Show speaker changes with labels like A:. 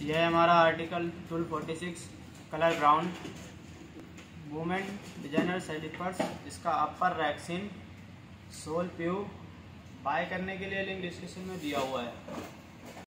A: यह हमारा article tool forty six colour brown women designer सेटिपर्स इसका upper rexine sole PU buy करने के लिए लिंक डिस्क्रिप्शन में दिया हुआ है।